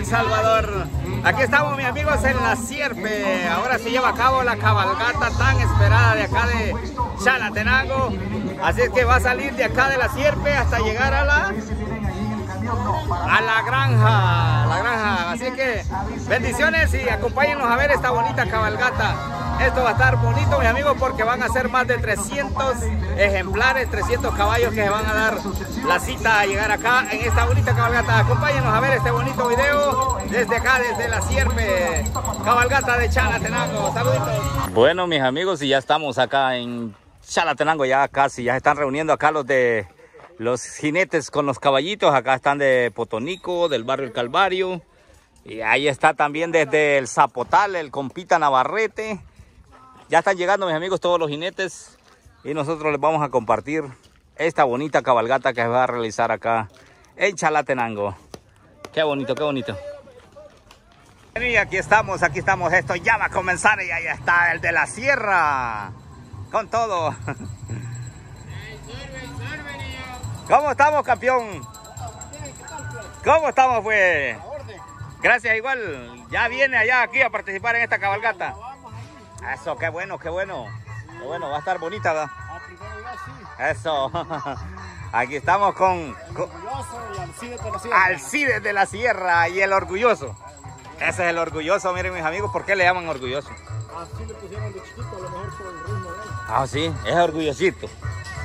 El Salvador. Aquí estamos, mis amigos, en la Sierpe. Ahora se lleva a cabo la cabalgata tan esperada de acá de Chalatenango. Así es que va a salir de acá de la Sierpe hasta llegar a la a la granja, la granja. Así que bendiciones y acompáñenos a ver esta bonita cabalgata. Esto va a estar bonito, mis amigos, porque van a ser más de 300 ejemplares, 300 caballos que van a dar la cita a llegar acá en esta bonita cabalgata. Acompáñenos a ver este bonito video desde acá, desde la Sierpe, cabalgata de Chalatenango. Saluditos. Bueno, mis amigos, y ya estamos acá en Chalatenango, ya casi, ya se están reuniendo acá los de los jinetes con los caballitos. Acá están de Potonico, del barrio El Calvario. Y ahí está también desde el Zapotal, el compita Navarrete. Ya están llegando mis amigos todos los jinetes y nosotros les vamos a compartir esta bonita cabalgata que se va a realizar acá en Chalatenango. Qué bonito, qué bonito. Y aquí estamos, aquí estamos, esto ya va a comenzar y ahí está el de la sierra. Con todo. ¿Cómo estamos, campeón? ¿Cómo estamos, pues? Gracias, igual. Ya viene allá aquí a participar en esta cabalgata. Eso, qué bueno, qué bueno. Qué bueno, va a estar bonita, ¿verdad? Eso. Aquí estamos con, Alcides de la Sierra y el orgulloso. Ese es el orgulloso, miren mis amigos, ¿por qué le llaman orgulloso? Así le pusieron de chiquito, a lo mejor por el ritmo Ah, sí, es orgullosito.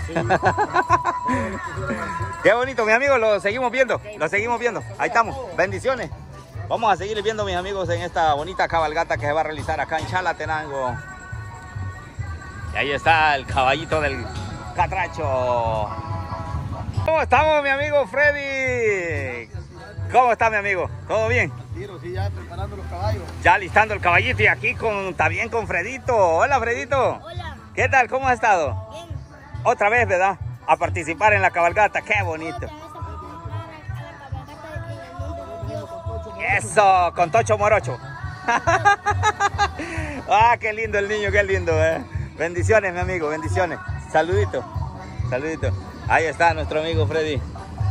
Qué bonito, mis amigos, lo seguimos viendo, lo seguimos viendo. Ahí estamos, bendiciones. Vamos a seguir viendo, mis amigos, en esta bonita cabalgata que se va a realizar acá en Chalatenango. Y ahí está el caballito del catracho. ¿Cómo estamos, mi amigo Freddy? ¿Cómo está, mi amigo? ¿Todo bien? sí, ya preparando los caballos. Ya listando el caballito y aquí con, también con Fredito. Hola, Fredito. Hola. ¿Qué tal? ¿Cómo has estado? Bien. Otra vez, ¿verdad? A participar en la cabalgata. Qué bonito. Eso, con Tocho Morocho. ah, qué lindo el niño, qué lindo, eh. Bendiciones, mi amigo, bendiciones. Saludito, saludito. Ahí está nuestro amigo Freddy.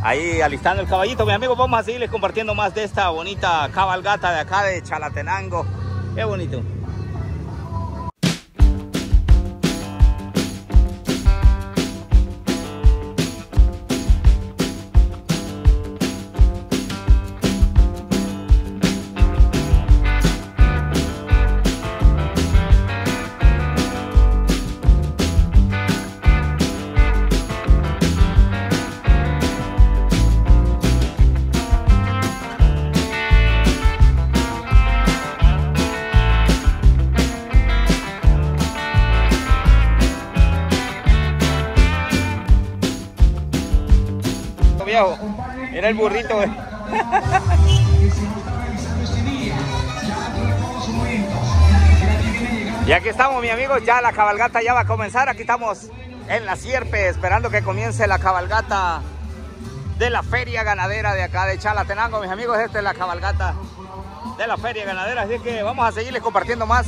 Ahí alistando el caballito, mi amigo. Vamos a seguirles compartiendo más de esta bonita cabalgata de acá de Chalatenango. Qué bonito. El burrito. Y aquí estamos, mi amigo, ya la cabalgata ya va a comenzar. Aquí estamos en la Sierpe, esperando que comience la cabalgata de la feria ganadera de acá de Chalatenango. Mis amigos, esta es la cabalgata de la feria ganadera. Así que vamos a seguirles compartiendo más.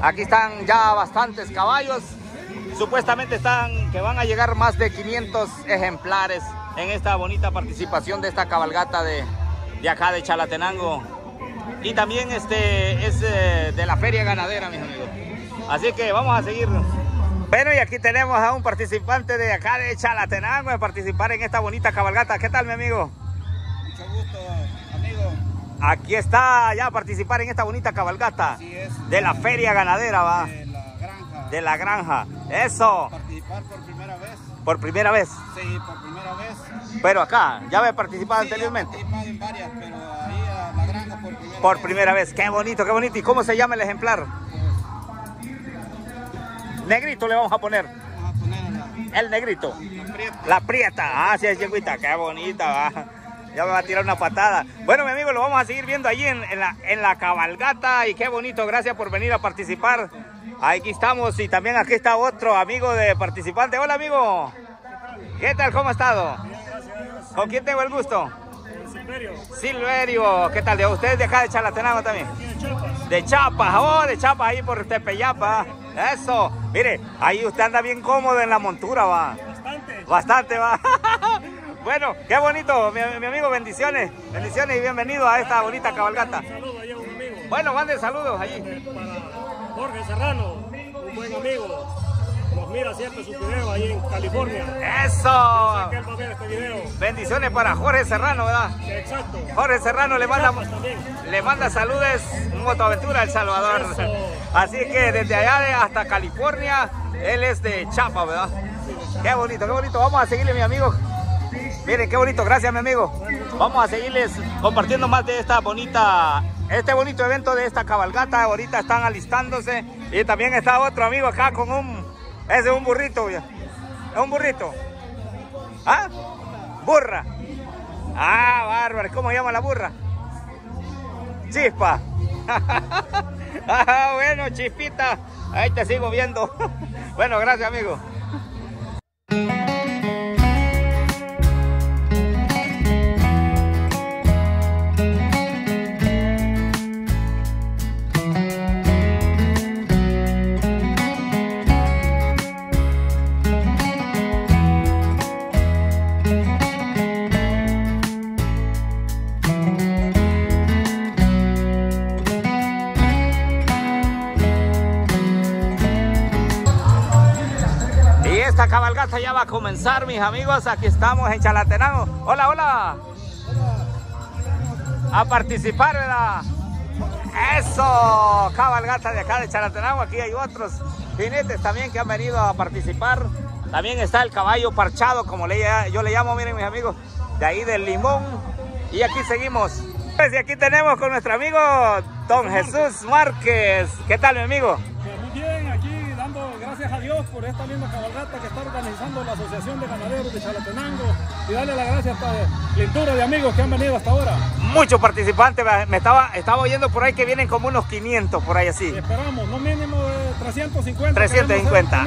Aquí están ya bastantes caballos. Supuestamente están que van a llegar más de 500 ejemplares en esta bonita participación de esta cabalgata de, de acá de Chalatenango. Y también este es eh, de la feria ganadera, mis amigos. Así que vamos a seguir. Bueno, y aquí tenemos a un participante de acá de Chalatenango a participar en esta bonita cabalgata. ¿Qué tal, mi amigo? Mucho gusto, amigo. Aquí está ya a participar en esta bonita cabalgata. Así es. De la feria ganadera, va. De la granja. De la granja. Eso. Participar por primera vez. Por primera vez. Sí, por primera vez. Pero acá, ¿ya había participado Sí, anteriormente? participado en varias, pero ahí a la granja por primera Por vez. primera vez. Qué bonito, qué bonito. ¿Y cómo se llama el ejemplar? Negrito le vamos a poner. Vamos a poner la, El negrito. la prieta. La prieta. Ah, sí, es yeguita. Qué bonita, va. Ya me va a tirar una patada. Bueno, mi amigo, lo vamos a seguir viendo allí en, en la, en la cabalgata. Y qué bonito. Gracias por venir a participar. Aquí estamos. Y también aquí está otro amigo de participante. Hola, amigo. ¿Qué tal? ¿Cómo ha estado? ¿Con quién tengo el gusto? Silverio. Silverio. ¿Qué tal? ¿De ustedes de acá de Chalatenango también? De Chapas, oh, de Chapas ahí por Tepeyapa. Eso. Mire, ahí usted anda bien cómodo en la montura, va. Bastante. Bastante, va. Bueno, qué bonito, mi, mi, amigo, bendiciones. Bendiciones y bienvenido a esta bonita cabalgata. Saludos allá a un amigo. Bueno, mande saludos allí. Jorge Serrano, un buen amigo. Nos mira siempre su video ahí en California. ¡Eso! Sé que él va a ver este video. Bendiciones para Jorge Serrano, ¿verdad? Exacto. Jorge Serrano le manda, le manda saludos Motoaventura El Salvador. Eso. Así que desde allá de hasta California, él es de Chapa, ¿verdad? Qué bonito, qué bonito. Vamos a seguirle, mi amigo. Miren, qué bonito. Gracias, mi amigo. Vamos a seguirles compartiendo más de esta bonita, este bonito evento de esta cabalgata. Ahorita están alistándose. Y también está otro amigo acá con un, ese es un burrito. Es un burrito. ¿Ah? Burra. Ah, bárbaro. ¿Cómo llama la burra? Chispa. ah, bueno, chispita. Ahí te sigo viendo. bueno, gracias, amigo. Ya va a comenzar, mis amigos. Aquí estamos en Chalatenango. Hola, hola. A participar, ¿verdad? Eso, cabalgata de acá de Chalatenango. Aquí hay otros jinetes también que han venido a participar. También está el caballo parchado, como le, yo le llamo, miren mis amigos, de ahí del Limón. Y aquí seguimos. Pues, Y aquí tenemos con nuestro amigo Don Jesús Márquez. ¿Qué tal, mi amigo? Gracias a Dios por esta misma cabalgata que está organizando la Asociación de Ganaderos de Chalatenango y darle las gracias a esta lectura de amigos que han venido hasta ahora. Muchos participantes, me estaba, estaba oyendo por ahí que vienen como unos 500 por ahí así. Y esperamos, no mínimo de 350. 350.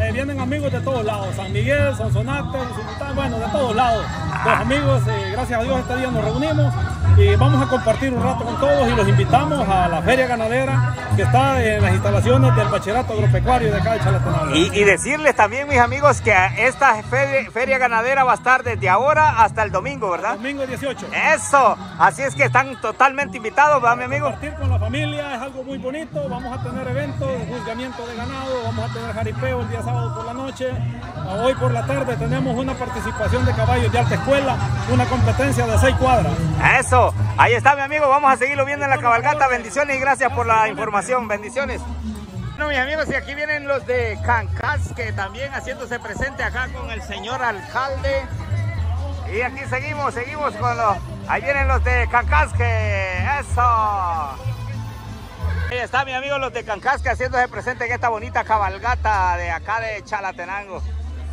Eh, vienen amigos de todos lados, San Miguel, Sonsonate, Usulután, bueno, de todos lados. Los amigos, eh, gracias a Dios este día nos reunimos y vamos a compartir un rato con todos y los invitamos a la Feria Ganadera que está en las instalaciones del Bachillerato Agropecuario de acá de Chalatenango. Y, y decirles también, mis amigos, que esta feria, feria ganadera va a estar desde ahora hasta el domingo, ¿verdad? Domingo 18. Eso, así es que están totalmente invitados, ¿verdad, mi amigo? Compartir con la familia es algo muy bonito. Vamos a tener eventos juzgamiento de ganado, vamos a tener jaripeo el día sábado por la noche. Hoy por la tarde tenemos una participación de caballos de alta escuela, una competencia de seis cuadras. Eso, ahí está, mi amigo. Vamos a seguirlo viendo en la cabalgata. Bendiciones y gracias por la información. Bendiciones. Bueno, mis amigos, y aquí vienen los de Cancas, que también haciéndose presente acá con el señor alcalde. Y aquí seguimos, seguimos con los... Ahí vienen los de Cancasque. Eso. Ahí está mi amigo los de Cancasque haciéndose presente en esta bonita cabalgata de acá de Chalatenango.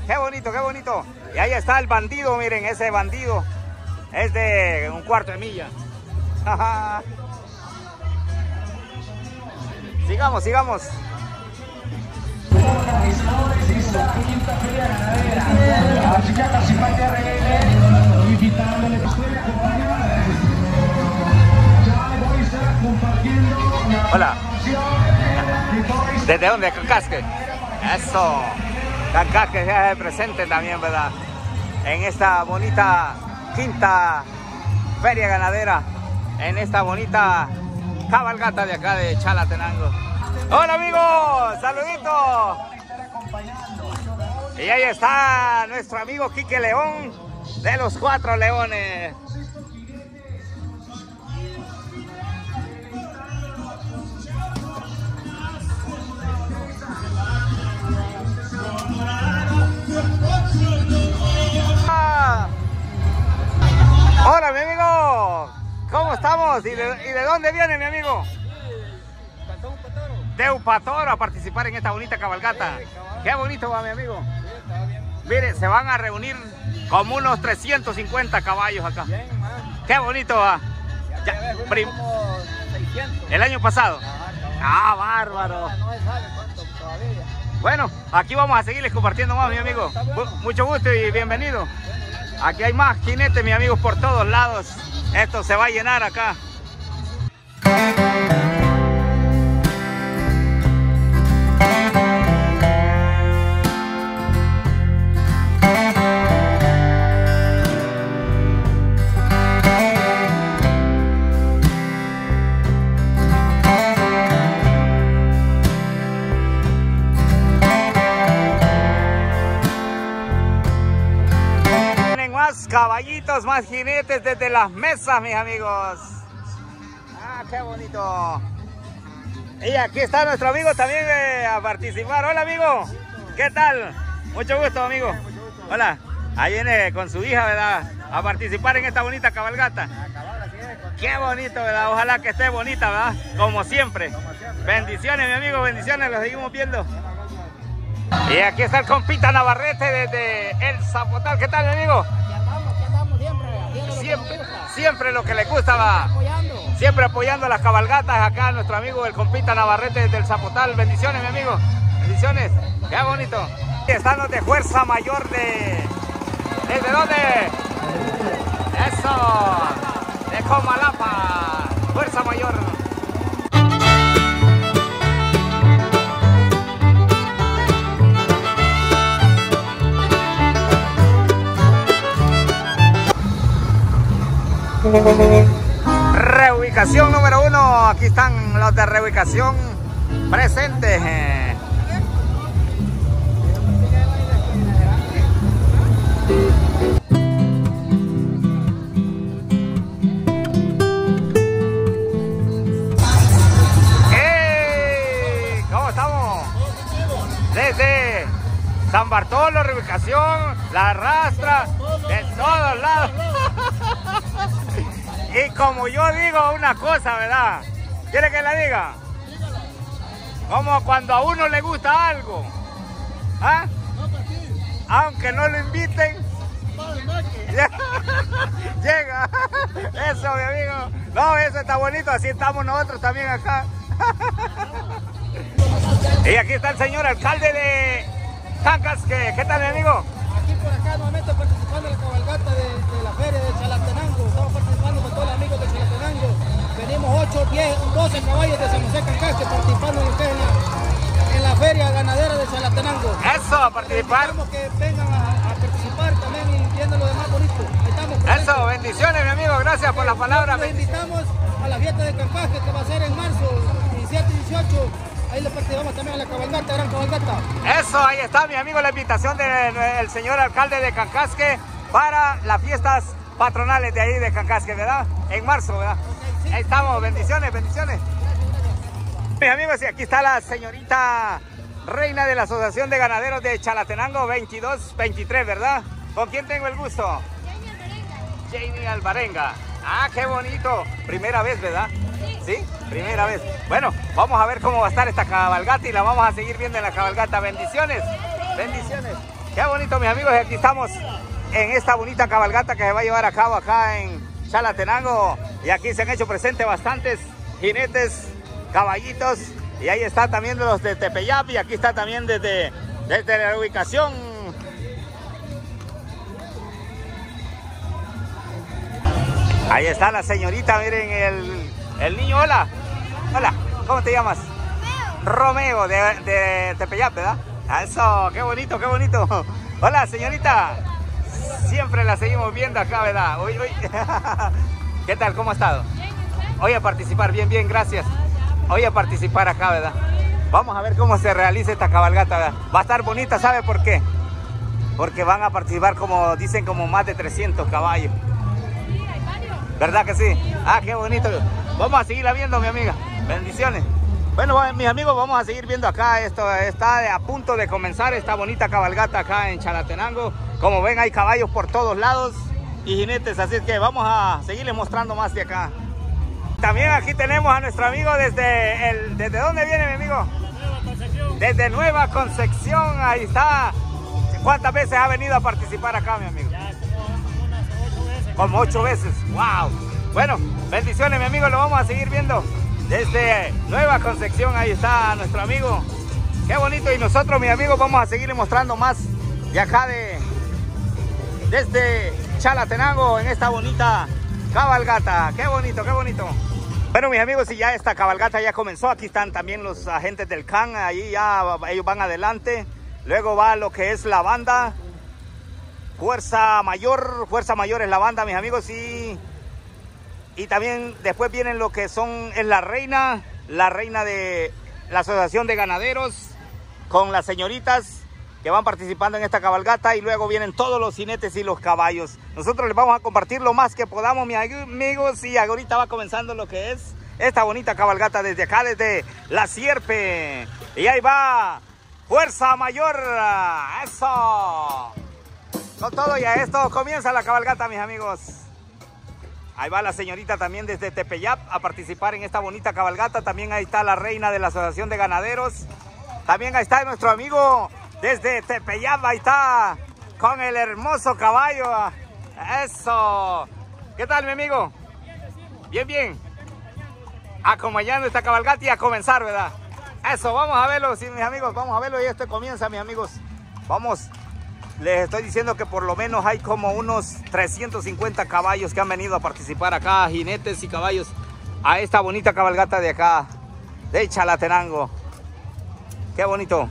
Qué bonito, qué bonito. Y ahí está el bandido, miren, ese bandido. Es de un cuarto de milla. sigamos, sigamos. Hola. ¿Desde dónde? Cancasque. Eso. Cancasque se hace presente también, ¿verdad? En esta bonita quinta feria ganadera. En esta bonita cabalgata de acá de Chalatenango. Hola amigos, saluditos. Y ahí está nuestro amigo Quique León de los Cuatro Leones. Hola mi amigo, ¿cómo estamos? ¿Y de, dónde viene mi amigo? De Upatoro a participar en esta bonita cabalgata. Qué bonito va mi amigo. Mire, se van a reunir como unos 350 caballos acá. Qué bonito va. El año pasado. Ah, bárbaro. Bueno, aquí vamos a seguirles compartiendo más, mi amigo. Mu- Mucho gusto y bienvenido. Aquí hay más jinetes, mi amigos, por todos lados. Esto se va a llenar acá. Más jinetes desde las mesas, mis amigos. Ah, qué bonito. Y aquí está nuestro amigo también eh, a participar. Hola, amigo. ¿Qué tal? Mucho gusto, amigo. Hola. Ahí viene con su hija, ¿verdad? A participar en esta bonita cabalgata. Qué bonito, ¿verdad? Ojalá que esté bonita, ¿verdad? Como siempre. Bendiciones, mi amigo, bendiciones, lo seguimos viendo. Y aquí está el compita Navarrete desde El Zapotal. ¿Qué tal, mi amigo? Siempre, lo que le gusta, va. Siempre apoyando las cabalgatas acá, nuestro amigo el compita Navarrete desde El Zapotal. Bendiciones, mi amigo. Bendiciones. Qué bonito. Los de Fuerza Mayor de... ¿Desde dónde? Eso. De Comalapa. Fuerza Mayor. Reubicación número uno. Aquí están los de reubicación presentes. ¡Ey! ¿Cómo estamos? Desde San Bartolo, reubicación, la rastra, de todos lados. Y como yo digo una cosa, ¿verdad? ¿Quiere que la diga? Como cuando a uno le gusta algo. ¿Ah? Aunque no lo inviten. Llega. Eso, mi amigo. No, eso está bonito. Así estamos nosotros también acá. Y aquí está el señor alcalde de Cancas. ¿Qué, ¿Qué tal, mi amigo? Aquí por acá nuevamente participando en la cabalgata de, de la feria de Chalatenango. Estamos participando con todos los amigos de Chalatenango. Venimos 8, 10, 12 caballos de San José Cancasque participando en, la, en la feria ganadera de Chalatenango. Eso, a participar. Esperamos que vengan a, a participar también y viendo lo demás bonito. Estamos. Eso, bendiciones, mi amigo. Gracias por la palabra. Los invitamos a la fiesta de Cancasque que va a ser en marzo, 17 y 18. Ahí le participamos también a la cabalgata, gran cabalgata. Eso, ahí está, mi amigo, la invitación del señor alcalde de Cancasque para las fiestas patronales de ahí de Cancasque, ¿verdad? En marzo, ¿verdad? Ahí estamos, bendiciones, bendiciones. Mis amigos, y aquí está la señorita reina de la Asociación de Ganaderos de Chalatenango 22-23, ¿verdad? ¿Con quién tengo el gusto? Jamie Alvarenga. Ah, qué bonito. Primera vez, ¿verdad? Primera vez. Bueno, vamos a ver cómo va a estar esta cabalgata y la vamos a seguir viendo en la cabalgata. Bendiciones. Bendiciones. Qué bonito, mis amigos. Aquí estamos en esta bonita cabalgata que se va a llevar a cabo acá en Chalatenango. Y aquí se han hecho presentes bastantes jinetes, caballitos. Y ahí está también los de Tepeyap y aquí está también desde, desde la ubicación Ahí está la señorita, miren el, el niño. Hola, hola, ¿cómo te llamas? Romeo, de, de Tepeyap, ¿verdad? Eso, qué bonito, qué bonito. Hola, señorita. Siempre la seguimos viendo acá, ¿verdad? Uy, uy. ¿Qué tal? ¿Cómo ha estado? Hoy a participar, bien, bien, gracias. Hoy a participar acá, ¿verdad? Vamos a ver cómo se realiza esta cabalgata, ¿verdad? Va a estar bonita, ¿sabe por qué? Porque van a participar, como dicen, como más de 300 caballos. ¿Verdad que sí? Ah, qué bonito. Vamos a seguirla viendo, mi amiga. Bendiciones. Bueno, mis amigos, vamos a seguir viendo acá. Esto está a punto de comenzar esta bonita cabalgata acá en Chalatenango. Como ven, hay caballos por todos lados y jinetes, así que vamos a seguirles mostrando más de acá. También aquí tenemos a nuestro amigo desde el... ¿Desde dónde viene mi amigo? Desde Nueva Concepción, ahí está. ¿Cuántas veces ha venido a participar acá, mi amigo? Como ocho veces. ¡Wow! Bueno, bendiciones, mi amigo. Lo vamos a seguir viendo desde Nueva Concepción. Ahí está nuestro amigo. Qué bonito. Y nosotros, mis amigos, vamos a seguirle mostrando más de acá de. Desde Chalatenango en esta bonita cabalgata. Qué bonito, qué bonito. Bueno, mis amigos, y ya esta cabalgata ya comenzó. Aquí están también los agentes del CAN. Ahí ya ellos van adelante. Luego va lo que es la banda. Fuerza Mayor, Fuerza Mayor es la banda, mis amigos, y, y también después vienen lo que son, es la reina, la reina de la Asociación de Ganaderos, con las señoritas, que van participando en esta cabalgata y luego vienen todos los jinetes y los caballos. Nosotros les vamos a compartir lo más que podamos, mis amigos, y ahorita va comenzando lo que es esta bonita cabalgata desde acá, desde La Sierpe. Y ahí va, Fuerza Mayor, eso. Con todo y a esto comienza la cabalgata, mis amigos. Ahí va la señorita también desde Tepeyap a participar en esta bonita cabalgata. También ahí está la reina de la Asociación de Ganaderos. También ahí está nuestro amigo desde Tepeyap. Ahí está con el hermoso caballo. Eso. ¿Qué tal, mi amigo? Bien, bien. Acompañando esta cabalgata y a comenzar, ¿verdad? Eso, vamos a verlo, sí, mis amigos. Vamos a verlo y esto comienza, mis amigos. Vamos les estoy diciendo que por lo menos hay como unos 350 caballos que han venido a participar acá, jinetes y caballos, a esta bonita cabalgata de acá, de Chalatenango. Qué bonito.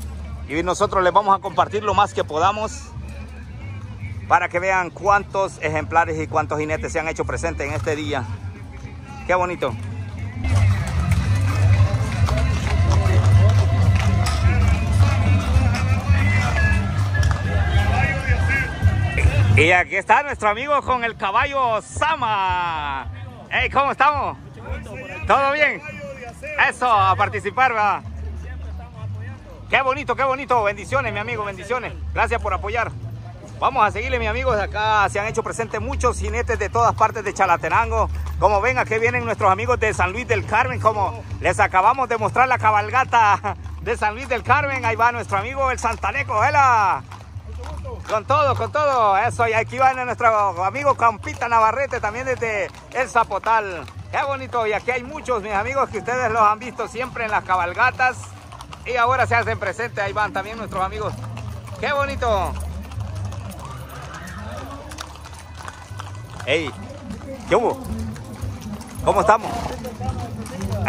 Y nosotros les vamos a compartir lo más que podamos para que vean cuántos ejemplares y cuántos jinetes se han hecho presentes en este día. Qué bonito. Y aquí está nuestro amigo con el caballo Sama. Hey, ¿cómo estamos? ¿Todo bien? Eso, a participar, ¿verdad? Qué bonito, qué bonito. Bendiciones, mi amigo, bendiciones. Gracias por apoyar. Vamos a seguirle, mi amigos. Acá se han hecho presentes muchos jinetes de todas partes de Chalatenango. Como ven, aquí vienen nuestros amigos de San Luis del Carmen. Como les acabamos de mostrar la cabalgata de San Luis del Carmen. Ahí va nuestro amigo el Santaneco. ¡Hela! Con todo, con todo. Eso, y aquí va nuestro amigo Campita Navarrete, también desde El Zapotal. Qué bonito, y aquí hay muchos, mis amigos, que ustedes los han visto siempre en las cabalgatas. Y ahora se hacen presentes, ahí van también nuestros amigos. Qué bonito. Hey, ¿qué hubo? ¿Cómo estamos?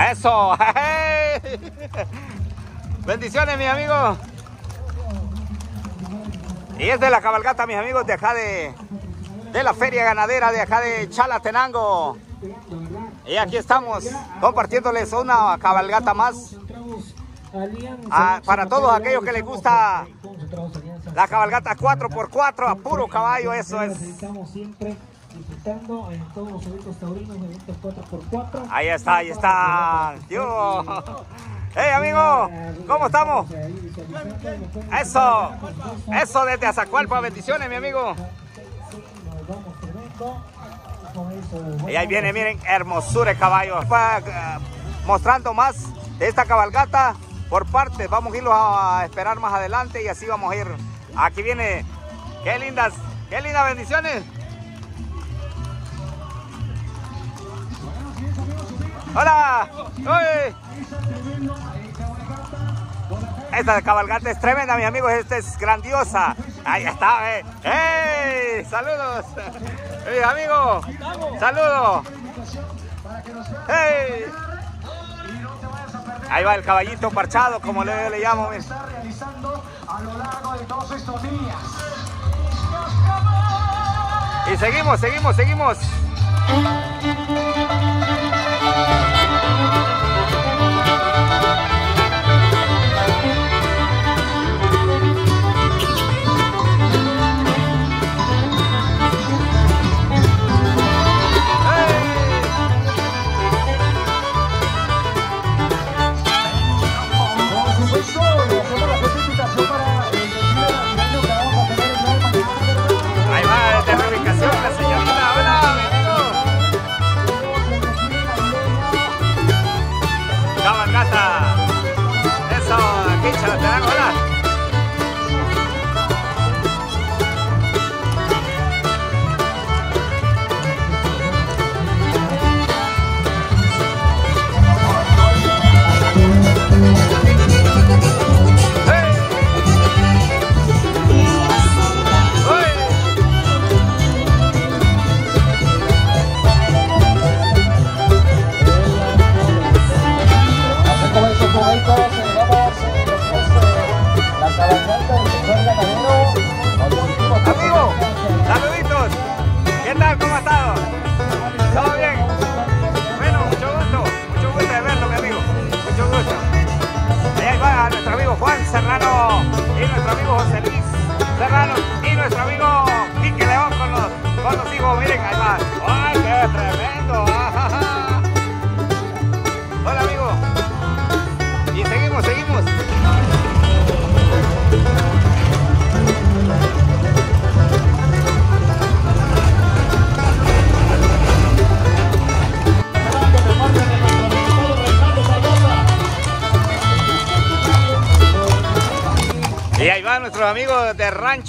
Eso. Bendiciones, mi amigo. Y es de la cabalgata, mis amigos, de acá de, de la feria ganadera de acá de Chalatenango. Y aquí estamos compartiéndoles una cabalgata más. Para todos aquellos que les gusta la cabalgata 4x4 a puro caballo, eso es. Ahí está, ahí está. Yo. Hey amigo, ¿cómo estamos? Eso, eso desde Azacualpa, bendiciones mi amigo. Y ahí viene, miren, hermosura de caballos. Eh, mostrando más esta cabalgata por partes. Vamos a irlo a esperar más adelante y así vamos a ir. Aquí viene, qué lindas, qué lindas bendiciones. Hola. Esta cabalgata es tremenda, mis amigos. Esta es grandiosa. Ahí está. Eh. ¡Hey! ¡Saludos! Hey, amigo. ¡Saludos! ¡Hey! Ahí va el caballito parchado, como le, le llamo. Está realizando a lo largo de todos estos días. Y seguimos, seguimos, seguimos.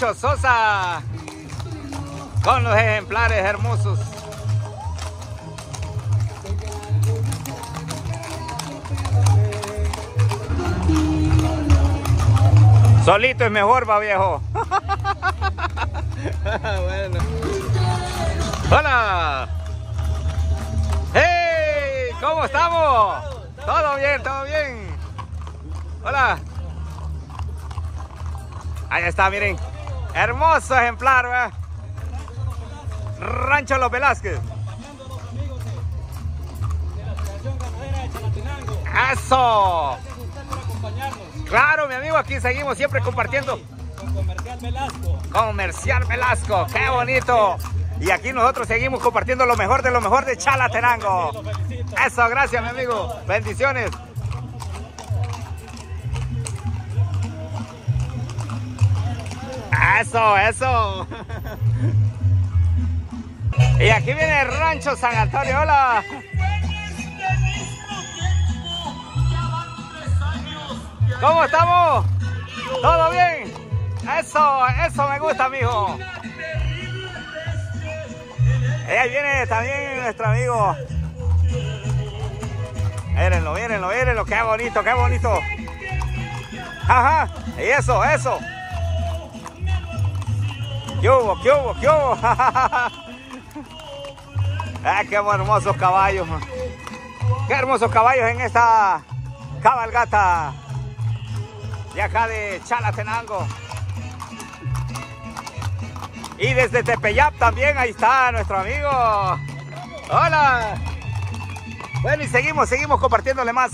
Sosa con los ejemplares hermosos. Solito es mejor, va viejo. bueno. Hola. ¡Hey! ¿Cómo estamos? Todo bien, todo bien. Hola. Ahí está, miren. Hermoso ejemplar, ¿verdad? Rancho Los Velázquez. ¡Eso! Claro, mi amigo, aquí seguimos siempre compartiendo. Con Comercial Velasco. Comercial Velasco, qué bonito. Y aquí nosotros seguimos compartiendo lo mejor de lo mejor de Chalatenango. Eso, gracias, mi amigo. Bendiciones. Eso, eso. Y aquí viene el rancho San Antonio. Hola. ¿Cómo estamos? ¿Todo bien? Eso, eso me gusta, mijo. Y ahí viene también nuestro amigo. Mírenlo, mírenlo, mírenlo. Qué bonito, qué bonito. Ajá. Y eso, eso. ¿Qué hubo? ¿Qué hubo? ¿Qué hubo? ah, qué hermosos caballos. Qué hermosos caballos en esta cabalgata de acá de Chalatenango. Y desde Tepeyap también, ahí está nuestro amigo. Hola. Bueno, y seguimos, seguimos compartiéndole más.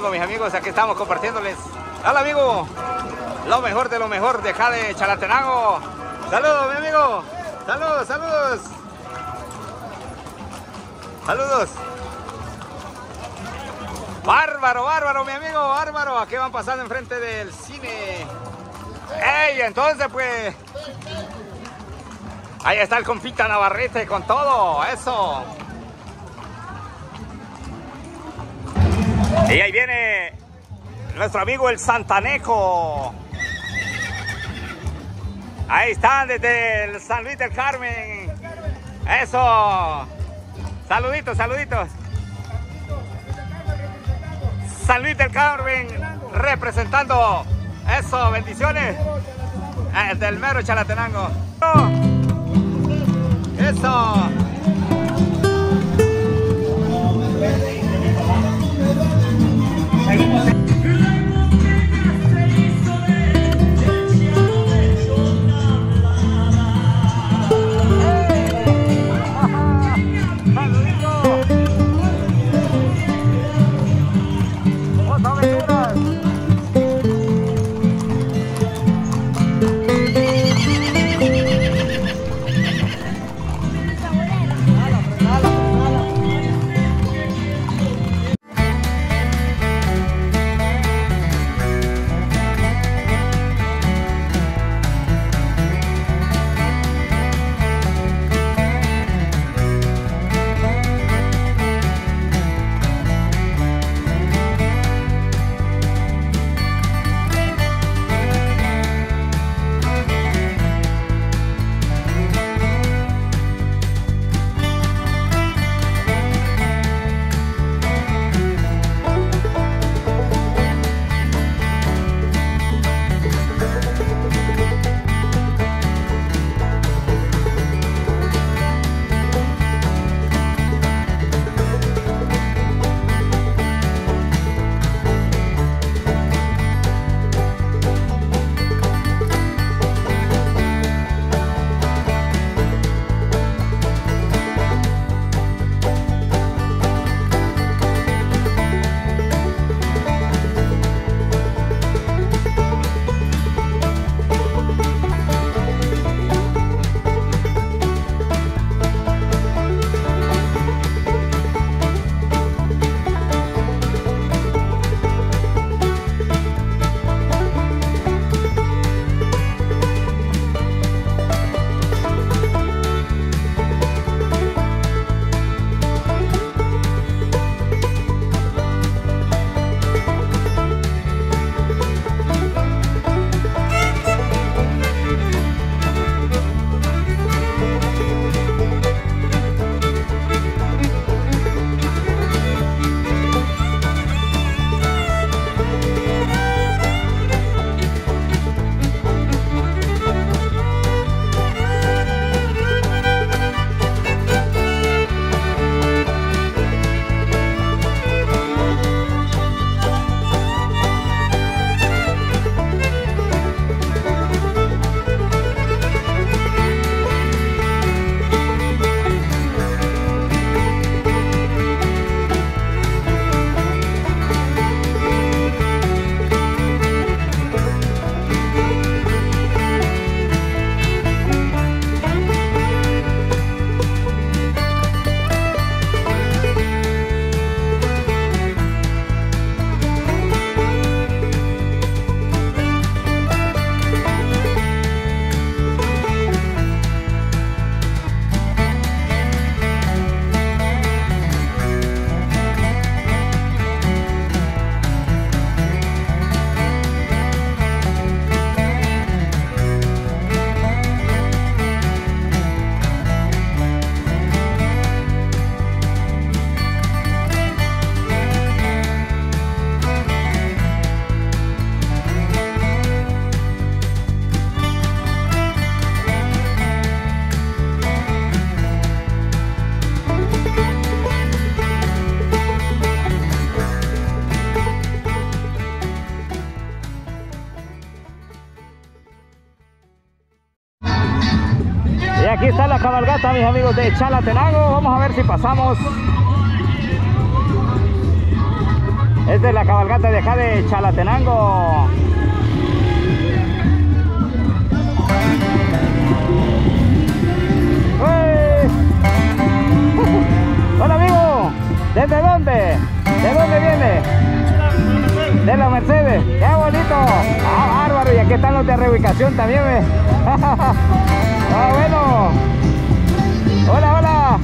Mis amigos. Aquí estamos compartiéndoles. Hola, amigo. Lo mejor de lo mejor de acá de Chalatenango. Saludos, mi amigo. Saludos, saludos. Saludos. Bárbaro, bárbaro, mi amigo, bárbaro. Aquí van pasando enfrente del cine. ¡Ey! Entonces, pues. Ahí está el compita Navarrete con todo, eso. Y ahí viene nuestro amigo el Santaneco. Ahí están desde el San Luis del Carmen. Eso. Saluditos, saluditos. San Luis del Carmen representando. Eso, bendiciones. Eh, del mero Chalatenango. Eso. Mis amigos de Chalatenango. Vamos a ver si pasamos. Esta es la cabalgata de acá de Chalatenango. Hola amigo, ¿desde dónde? ¿De dónde viene? De la Mercedes, qué bonito. Ah, bárbaro, y aquí están los de reubicación también, ¿ve? Ah, bueno. Hola, hola.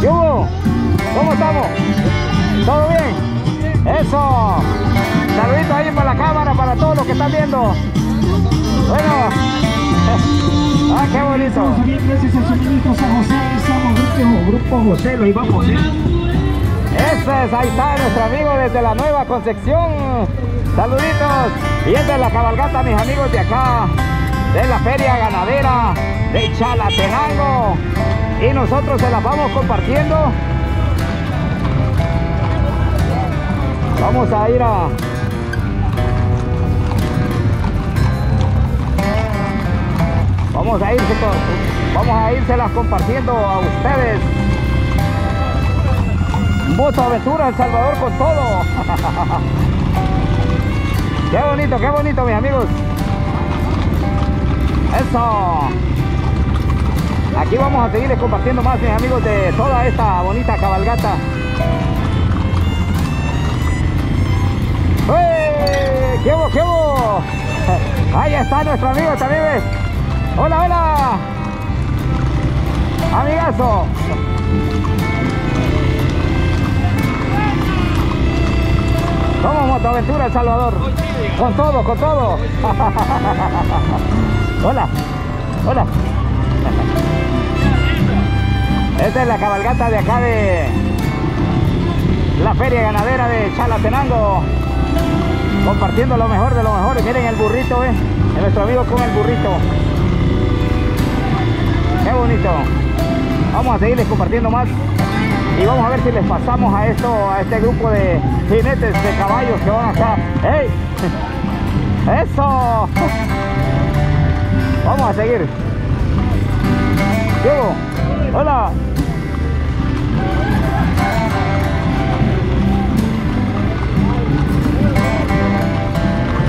¿Qué? ¿Cómo estamos? ¿Todo bien? Eso. Saluditos ahí para la cámara, para todos los que están viendo. Bueno. Ah, qué bonito. Gracias suministro San José, grupo, José, lo ahí vamos, ¿eh? Ese es, ahí está nuestro amigo desde la Nueva Concepción. Saluditos. Y es la cabalgata, mis amigos de acá, de la Feria Ganadera de Chalatenango. Y nosotros se las vamos compartiendo. Vamos a ir a... Vamos a irse vamos a irselas compartiendo a ustedes. Moto Aventura El Salvador con todo. qué bonito, qué bonito, mis amigos. Eso. Aquí vamos a seguirles compartiendo más, mis amigos, de toda esta bonita cabalgata. ¡Uy! ¡Qué hubo, qué hubo! Ahí está nuestro amigo también, ¿ves? ¡Hola, hola! Amigazo. Somos Motoaventura El Salvador. Con todo, con todo. hola, hola. Esta es la cabalgata de acá de la feria ganadera de Chalatenango. Compartiendo lo mejor de lo mejor. Miren el burrito, ¿eh? Nuestro amigo con el burrito. Qué bonito. Vamos a seguirles compartiendo más y vamos a ver si les pasamos a esto, a este grupo de jinetes de caballos que van acá. ¡Ey! ¡Eso! Vamos a seguir. Diego, hola.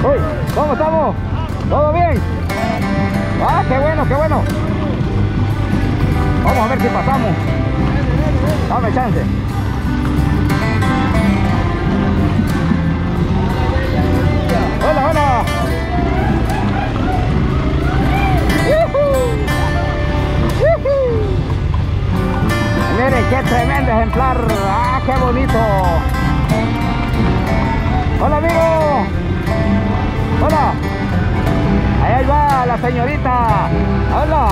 Uy, ¿cómo estamos? ¿Todo bien? Ah, qué bueno, qué bueno. Vamos a ver si pasamos. Dame chance. Qué tremendo ejemplar. Ah, qué bonito. Hola, amigo. Hola. Ahí va la señorita. Hola.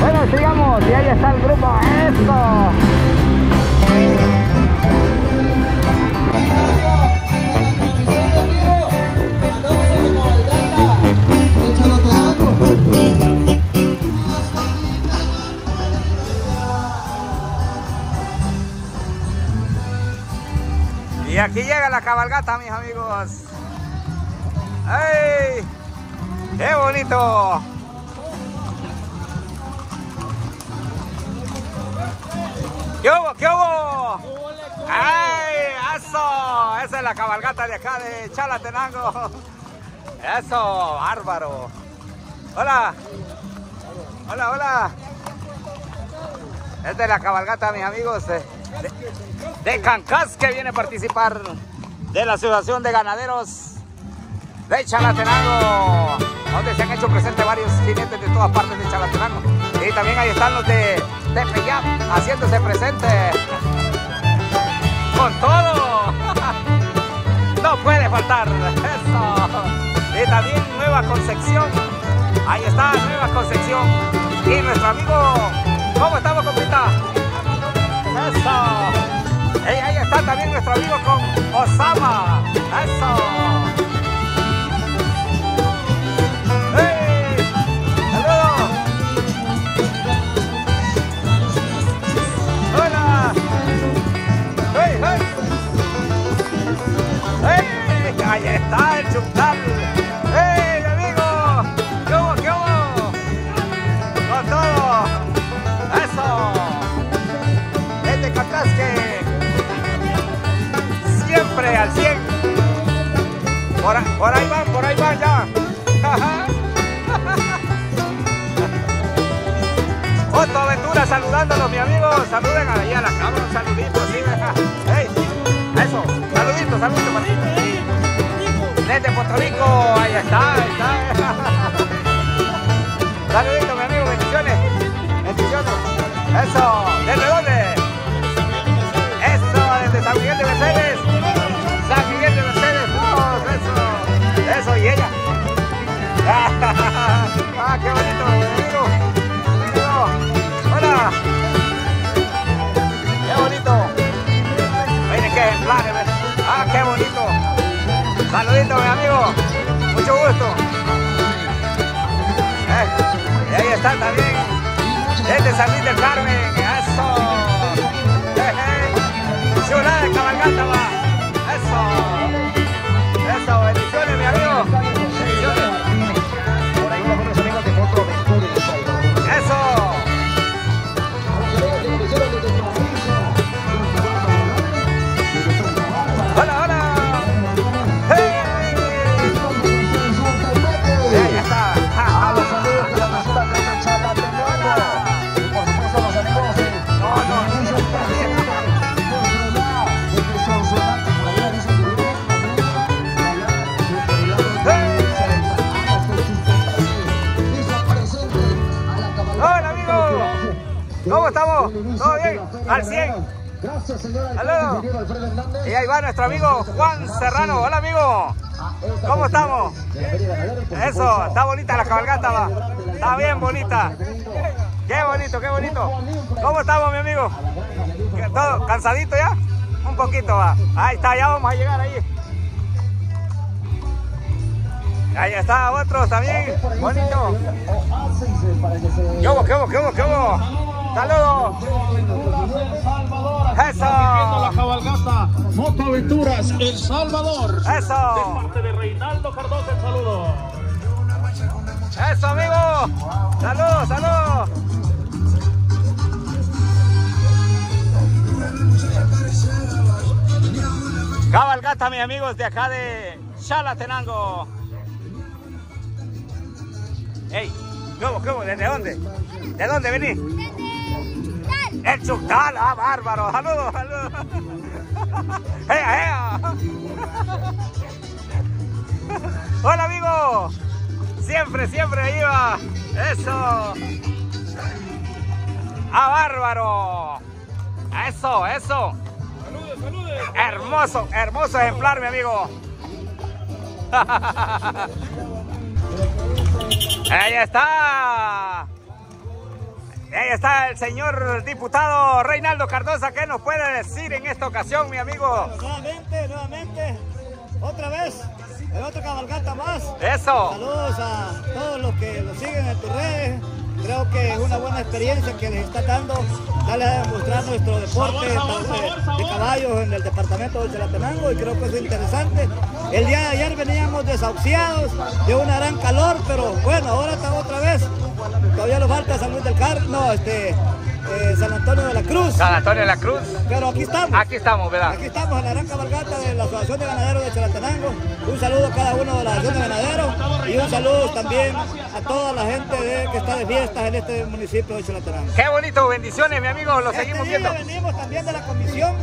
Bueno, sigamos, y ahí está el grupo, eso. Aquí llega la cabalgata, mis amigos. ¡Ay! ¡Qué bonito! ¿Qué hubo? ¿Qué hubo? ¡Ay! ¡Eso! Esa es la cabalgata de acá de Chalatenango. ¡Eso! ¡Bárbaro! ¡Hola! ¡Hola, hola! Esta es la cabalgata, mis amigos, de, de, de Cancás que viene a participar de la Asociación de Ganaderos de Chalatenango, donde se han hecho presentes varios jinetes de todas partes de Chalatenango. Y también ahí están los de Tepeyap haciéndose presentes. Con todo. No puede faltar. Eso. Y también Nueva Concepción. Ahí está Nueva Concepción. Y nuestro amigo. ¿Cómo estamos, compita? Eso. Y ahí está también nuestro amigo con Osama. Eso. ¡Ahí está el chuptal! Al 100. Por, por ahí van, por ahí van ya. Otto Aventura saludándolos, mi amigo. Saluden a la cámara, un saludito, sí, deja. Ey, eso, saluditos para ti. Desde Puerto Rico, ahí está, ahí está. Saluditos, qué bonito, mi amigo. Hola. Qué bonito. Miren qué ejemplares. Ah, qué bonito. Saludito, mi amigo. Mucho gusto. Eh, y ahí están también. Desde San Luis del Carmen. Eso. Eh, eh. Ciudad de cabalgata va. Eso. Eso. Bendiciones, mi amigo. Al 100. Gracias, señora. Hernández. Y ahí va nuestro amigo Juan Serrano. Hola, amigo. ¿Cómo estamos? Eso, está bonita la cabalgata, va. Está bien bonita. Qué bonito, qué bonito. ¿Cómo estamos, mi amigo? ¿Qué, ¿Todo cansadito ya? Un poquito, va. Ahí está, ya vamos a llegar ahí. Ahí está otro también. Bonito. ¿Qué hubo, qué hubo, qué hubo, qué hubo? Saludos. La Eso. cabalgata Moto Aventuras El Salvador. Eso. Parte de Reinaldo Cardoso, el saludo. Eso, amigo. Saludos, saludos. Cabalgata, mis amigos de acá de Chalatenango. Ey, ¿cómo, cómo? ¿Desde dónde? ¿De dónde venís? El Chuctal, ah, bárbaro. Saludos, saludos. ¡Ea, ea! Hola, amigo. Siempre, siempre iba. Eso. ¡Ah, bárbaro! Eso, eso. Hermoso, hermoso ejemplar, mi amigo. Ahí está. Ahí está el señor diputado Reinaldo Cardosa. ¿Qué nos puede decir en esta ocasión, mi amigo? Nuevamente, nuevamente, otra vez, en otra cabalgata más. Eso. Saludos a todos los que lo siguen en tus redes. Creo que es una buena experiencia que les está dando darle a demostrar nuestro deporte de, de caballos en el departamento de Chalatenango y creo que es interesante. El día de ayer veníamos desahuciados de una gran calor, pero bueno, ahora estamos otra vez. Todavía nos falta San Luis del Carmen, no, este, eh, San Antonio de la Cruz, San Antonio de la Cruz. pero aquí estamos. Aquí estamos, ¿verdad? Aquí estamos en la gran cabalgata de la Asociación de Ganaderos de Chalatenango. Un saludo a cada uno de la Asociación de Ganaderos y un saludo también a toda la gente de- que está de fiestas en este municipio de Chalatenango. Qué bonito, bendiciones, mi amigo. Lo seguimos Este día viendo. venimos también de la comisión,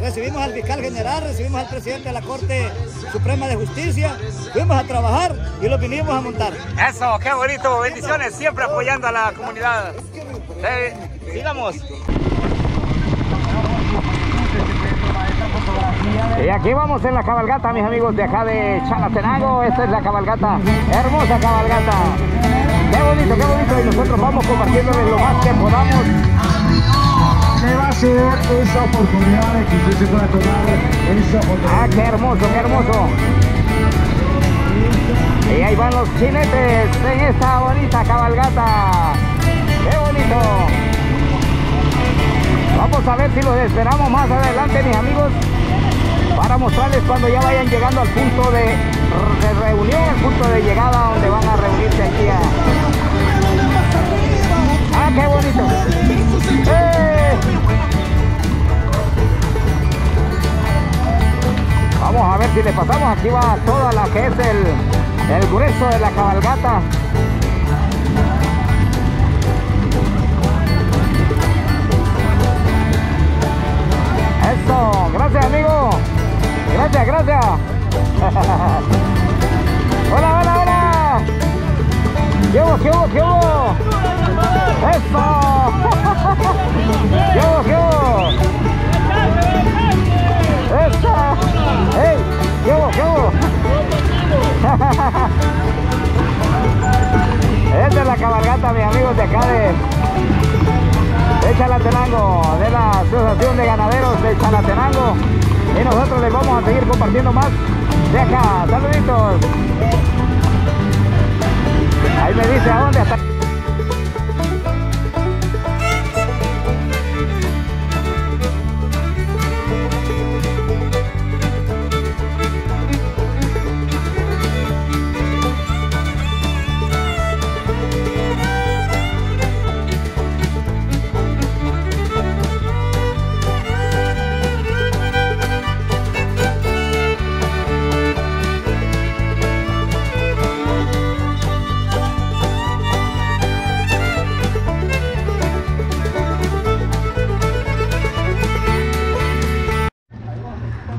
recibimos al fiscal general, recibimos al presidente de la Corte Suprema de Justicia, fuimos a trabajar y lo vinimos a montar. Eso, qué bonito. Bendiciones, siempre apoyando a la comunidad. Eh, sigamos. Y aquí vamos en la cabalgata, mis amigos de acá de Chalatenango. Esta es la cabalgata, hermosa cabalgata. Qué bonito, qué bonito. Y nosotros vamos compartiéndoles lo más que podamos. Esa oportunidad de que usted se pueda tomar esa fotografía. Ah, qué hermoso, qué hermoso. Y ahí van los jinetes en esta bonita cabalgata. Qué bonito. Vamos a ver si los esperamos más adelante, mis amigos, para mostrarles cuando ya vayan llegando al punto de, de reunión, al punto de llegada donde van a reunirse aquí a... Ah, qué bonito. ¡Eh! Si le pasamos, aquí va toda la que es el, el grueso de la cabalgata. Eso, gracias amigo. Gracias, gracias. hola, hola, hola. ¿Qué hubo, qué hubo, qué hubo? Eso. ¿Qué hubo, qué hubo? ¡Ey! ¿Qué hubo, qué? Esta es la cabalgata, mis amigos de acá de, de Chalatenango, de la Asociación de Ganaderos de Chalatenango. Y nosotros les vamos a seguir compartiendo más de acá. Saluditos. Ahí me dice a dónde hasta.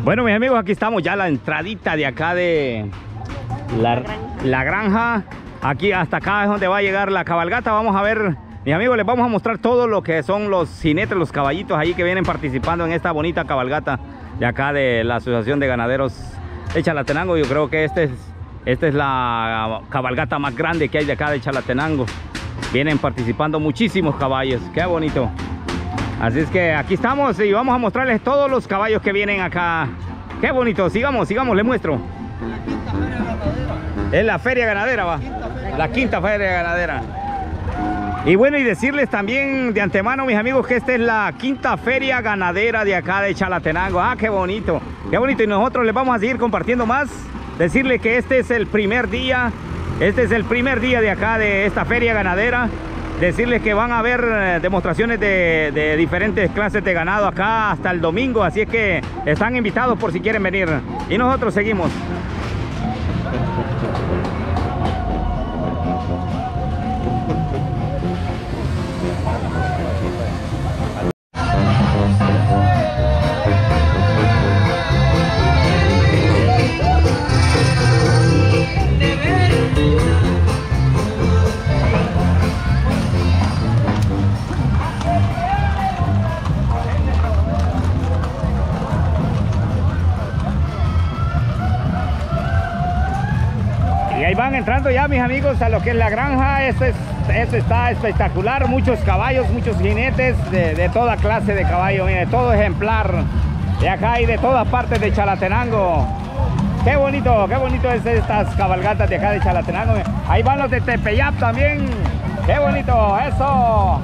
Bueno, mis amigos, aquí estamos ya a la entradita de acá de la, la granja. Aquí hasta acá es donde va a llegar la cabalgata. Vamos a ver, mis amigos, les vamos a mostrar todo lo que son los jinetes, los caballitos ahí que vienen participando en esta bonita cabalgata de acá de la Asociación de Ganaderos de Chalatenango. Yo creo que este es, esta es la cabalgata más grande que hay de acá de Chalatenango. Vienen participando muchísimos caballos. Qué bonito. Así es que aquí estamos y vamos a mostrarles todos los caballos que vienen acá. Qué bonito, sigamos, sigamos, les muestro. Es la feria ganadera, va. La quinta feria ganadera. Y bueno, y decirles también de antemano, mis amigos, que esta es la quinta feria ganadera de acá de Chalatenango. Ah, qué bonito, qué bonito. Y nosotros les vamos a seguir compartiendo más. Decirle que este es el primer día, este es el primer día de acá de esta feria ganadera decirles que van a haber eh, demostraciones de, de, diferentes clases de ganado acá hasta el domingo, así es que están invitados por si quieren venir. Y nosotros seguimos. Entrando ya mis amigos a lo que es la granja. Esto, es, está espectacular. Muchos caballos, muchos jinetes de, de toda clase de caballo. Mire, todo ejemplar. De acá y de todas partes de Chalatenango. Qué bonito, qué bonito es estas cabalgatas de acá de Chalatenango. Ahí van los de Tepeyap también. Qué bonito, eso.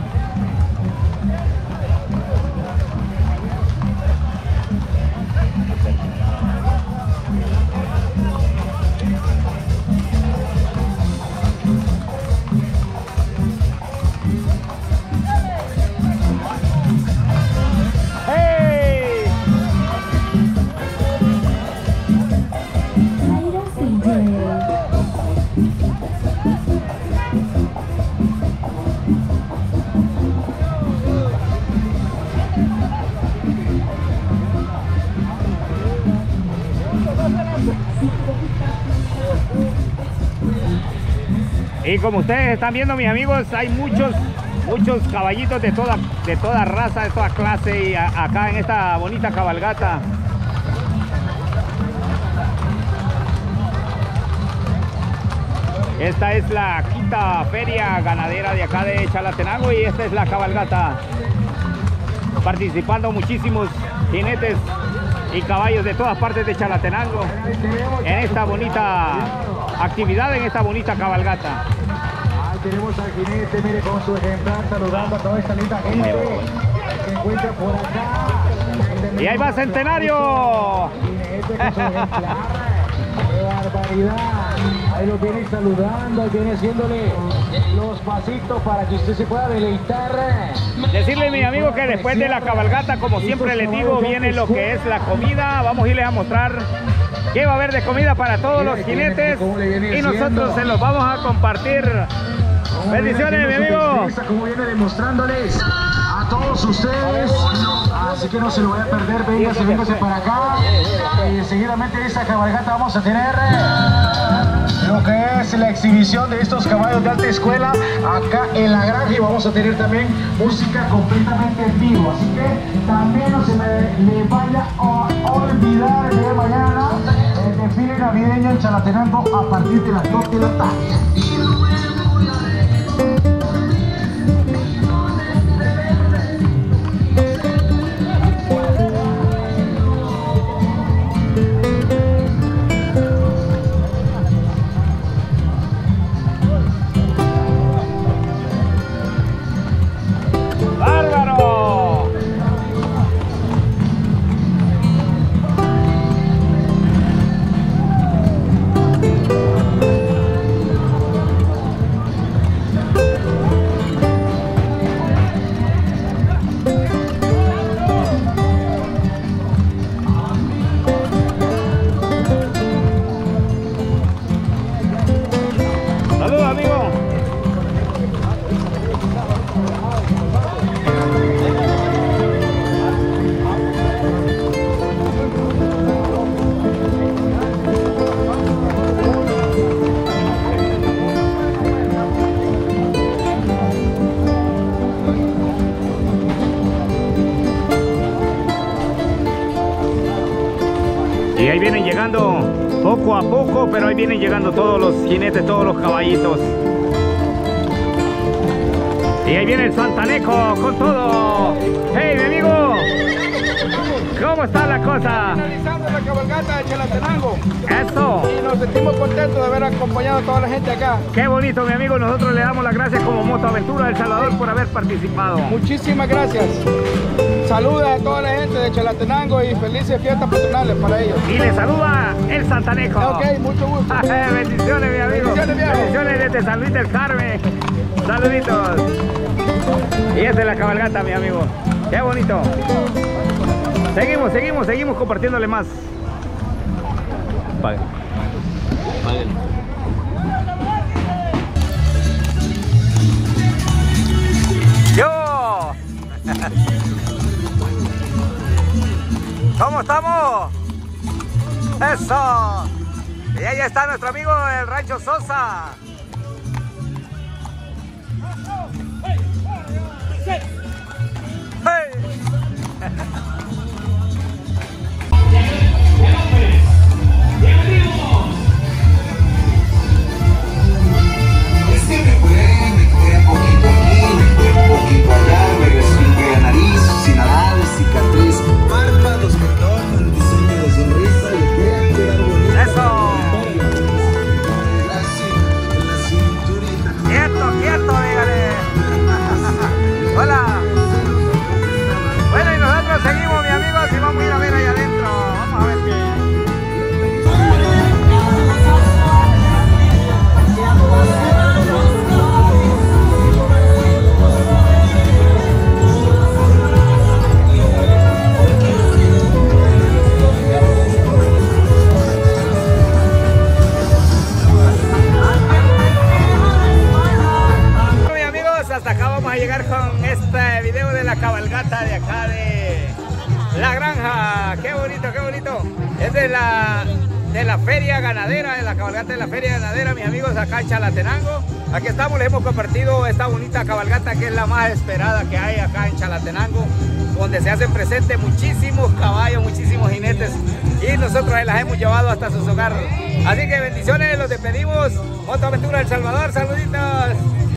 Y como ustedes están viendo, mis amigos, hay muchos, muchos caballitos de toda, de toda raza, de toda clase, y acá en esta bonita cabalgata. Esta es la quinta feria ganadera de acá de Chalatenango y esta es la cabalgata. Participando muchísimos jinetes y caballos de todas partes de Chalatenango en esta bonita actividad, en esta bonita cabalgata. Tenemos al jinete, mire con su ejemplar, saludando a toda esta linda gente que se encuentra por acá. Y ahí va Centenario. Jinete con su ejemplar. ¡Qué barbaridad! Ahí lo vienen saludando, ahí viene haciéndole los pasitos para que usted se pueda deleitar. Decirle, mi amigo, que después de la cabalgata, como siempre les digo, viene lo que es la comida. Vamos a irles a mostrar que va a haber de comida para todos los jinetes y nosotros se los vamos a compartir. Bendiciones, mi amigo. Como viene demostrándoles a todos ustedes. Así que no se lo voy a perder. Véngase, véngase para acá. Y seguidamente esta cabalgata vamos a tener lo que es la exhibición de estos caballos de alta escuela acá en la granja y vamos a tener también música completamente en vivo. Así que también no se me le vaya a olvidar de mañana el desfile navideño en Chalatenango a partir de las 2 de la tarde. Poco a poco, pero ahí vienen llegando todos los jinetes, todos los caballitos. Y ahí viene el Santaneco con todo. ¡Hey, mi amigo! ¿Cómo está la cosa? Finalizando la cabalgata de Chalatenango Eso. y nos sentimos contentos de haber acompañado a toda la gente acá. Qué bonito, mi amigo. Nosotros le damos las gracias como Moto Aventura del Salvador por haber participado. Muchísimas gracias. Saludos a toda la gente de Chalatenango y felices fiestas patronales para ellos. Y le saluda el Santaneco. Ok, mucho gusto. Bendiciones, mi amigo. Bendiciones. Bendiciones desde San Luis del Carmen. Saluditos. Y esta es la cabalgata, mi amigo. Qué bonito. Seguimos, seguimos, seguimos compartiéndole más. Pague. Yo. ¿Cómo estamos? Eso. Y ahí está nuestro amigo el Rancho Sosa. De la, de la feria ganadera, de la cabalgata de la feria ganadera, mis amigos, acá en Chalatenango. Aquí estamos, les hemos compartido esta bonita cabalgata que es la más esperada que hay acá en Chalatenango, donde se hacen presentes muchísimos caballos, muchísimos jinetes y nosotros las hemos llevado hasta sus hogares. Así que bendiciones, los despedimos. Moto Aventura El Salvador, saluditos.